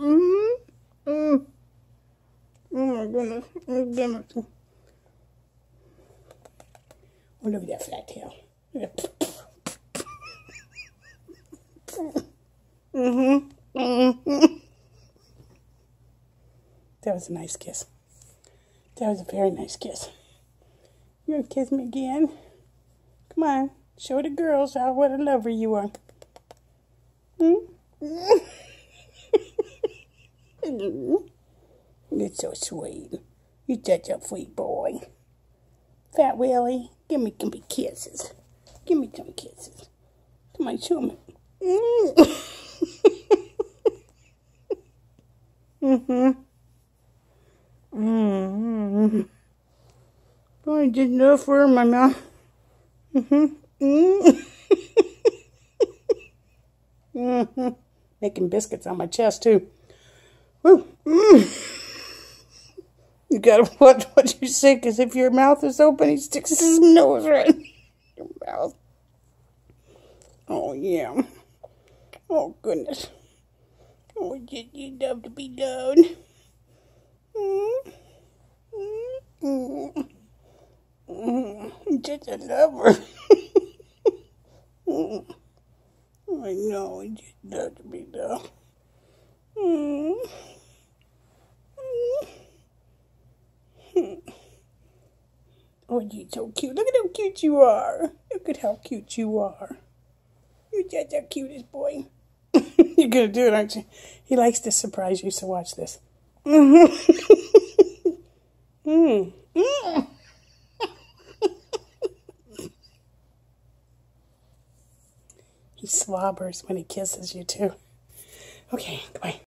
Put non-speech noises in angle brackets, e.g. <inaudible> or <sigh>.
Mm hmm mm. Oh my goodness. Oh my goodness. Oh, look at that flat tail. Look at mm-hmm. Mm-hmm. That was a nice kiss. That was a very nice kiss. You gonna kiss me again? Come on. Show the girls how what a lover you are. Hmm? You're so sweet. You're such a sweet boy. Fat Willy, give me, give me kisses. Give me some kisses. Come on, show me. mm-hmm. Mm-hmm. I did enough for my mouth. Mm-hmm. Mm-hmm. mm-hmm. <laughs> Making biscuits on my chest, too. Mm. You gotta watch what you say, because if your mouth is open, he sticks his nose right in your mouth. Oh, yeah. Oh, goodness. Oh, just you love to be done. Mm. Mm. Mm. Just a lover. <laughs> mm. I know, I just love to be done. Oh, you're so cute. Look at how cute you are. Look at how cute you are. You're just the cutest boy. <laughs> you're going to do it, aren't you? He likes to surprise you, so watch this. mm. <laughs> Mm. he slobbers when he kisses you, too. Okay, goodbye.